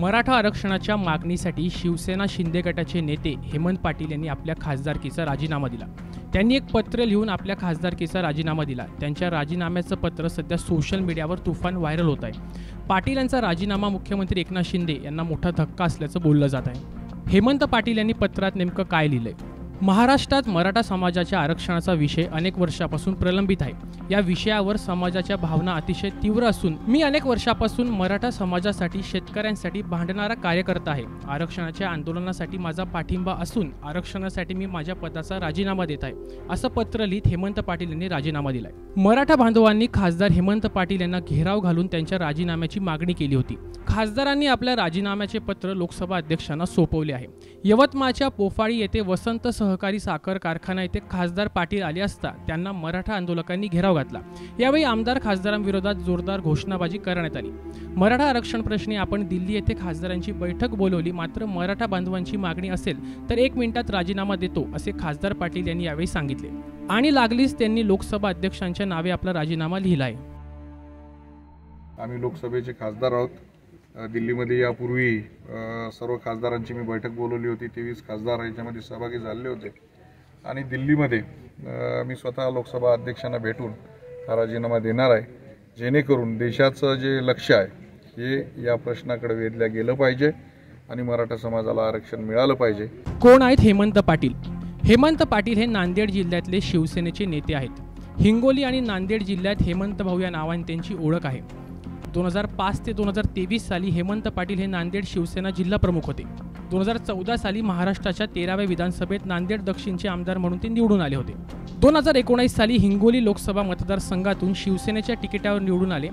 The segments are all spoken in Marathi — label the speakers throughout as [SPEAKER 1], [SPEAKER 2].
[SPEAKER 1] मराठा आरक्षणाच्या मागणीसाठी शिवसेना शिंदे गटाचे नेते हेमंत पाटील यांनी आपल्या खासदारकीचा राजीनामा दिला. त्यांनी एक पत्र लिहून आपल्या खासदारकीचा राजीनामा दिला. त्यांच्या राजीनाम्याचं पत्र सध्या सोशल मीडियावर तुफान व्हायरल होत आहे. पाटील यांचा राजीनामा मुख्यमंत्री एकनाथ शिंदे यांना मोठा धक्का असल्याचं बोललं जात आहे. हेमंत पाटील यांनी पत्रात नेमकं काय लिहिलंय? महाराष्ट्रात मराठा समाजाच्या आरक्षणाचा विषय अनेक वर्षापासून प्रलंबित आहे. या विषयावर समाजाच्या भावना अतिशय तीव्र असून मी अनेक वर्षापासून मराठा समाजासाठी शेतकऱ्यांसाठी भांडणारा कार्यकर्ता आहे. आरक्षणाच्या आंदोलनासाठी माझा पाठिंबा असून आरक्षणासाठी मी माझ्या पदाचा राजीनामा देत आहे असं पत्र लिहित हेमंत पाटील यांनी राजीनामा दिलाय. मराठा बांधवांनी खासदार हेमंत पाटील यांना घेराव घालून त्यांच्या राजीनाम्याची मागणी केली होती. खासदारांनी आपल्या राजीनाम्याचे पत्र लोकसभा अध्यक्षांना सोपवले आहे. यवतमाळच्या पोफाळी येथे वसंत सहकारी साखर कारखाना येथे खासदार पाटील आले असता त्यांना मराठा आंदोलकांनी घेराव घातला. यावेळी आमदार खासदारांविरोधात जोरदार घोषणाबाजी करण्यात आली. मराठा आरक्षण प्रश्नी आपण दिल्ली येथे खासदारांची बैठक बोलवली मात्र मराठा बांधवांची मागणी असेल तर एक मिनिटात राजीनामा देतो असे खासदार पाटील यांनी यावेळी सांगितले. आणि लागलीच त्यांनी लोकसभा अध्यक्षांच्या नावे आपला राजीनामा लिहिला आहे
[SPEAKER 2] आम्ही लोकसभेचे खासदार आहोत. दिल्लीमध्ये यापूर्वी सर्व खासदारांची मी बैठक बोलवली होती. तेवीस खासदार याच्यामध्ये सहभागी झालेले होते. आणि दिल्लीमध्ये मी स्वतः लोकसभा अध्यक्षांना भेटून हा राजीनामा देणार आहे. जेणेकरून देशाचं जे लक्ष आहे हे या प्रश्नाकडे वेधलं गेलं पाहिजे आणि मराठा समाजाला आरक्षण मिळालं पाहिजे.
[SPEAKER 1] कोण आहेत हेमंत पाटील? हेमंत पाटील हे नांदेड जिल्ह्यातले शिवसेनेचे नेते आहेत. हिंगोली आणि नांदेड जिल्ह्यात हेमंत भाऊ या नावाने त्यांची ओळख आहे. दोन हजार पाच ते दोन हजार तेवीस साली हेमंत पाटील हे नांदेड शिवसेना जिल्हा प्रमुख होते. दोन हजार चौदा साली महाराष्ट्राच्या तेराव्या विधानसभेत नांदेड दक्षिणचे आमदार म्हणून ते निवडून आले होते. दोन हजार एकोणीस साली हिंगोली लोकसभा मतदारसंघातून शिवसेनेच्या तिकिटावर निवडून आले.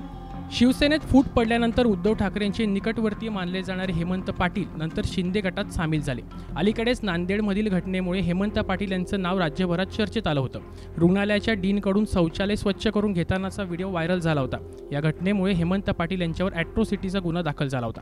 [SPEAKER 1] शिवसेनेत फूट पडल्यानंतर उद्धव ठाकरेंचे निकटवर्तीय मानले जाणारे हेमंत पाटील नंतर शिंदे गटात सामील झाले. अलीकडेच नांदेडमधील घटनेमुळे हेमंत पाटील यांचं नाव राज्यभरात चर्चेत आलं होतं. रुग्णालयाच्या डीनकडून शौचालय स्वच्छ करून घेतानाचा व्हिडिओ व्हायरल झाला होता. या घटनेमुळे हेमंत पाटील यांच्यावर ॲट्रोसिटीचा गुन्हा दाखल झाला होता.